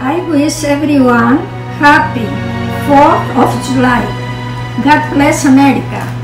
I wish everyone happy 4th of July. God bless America.